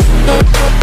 with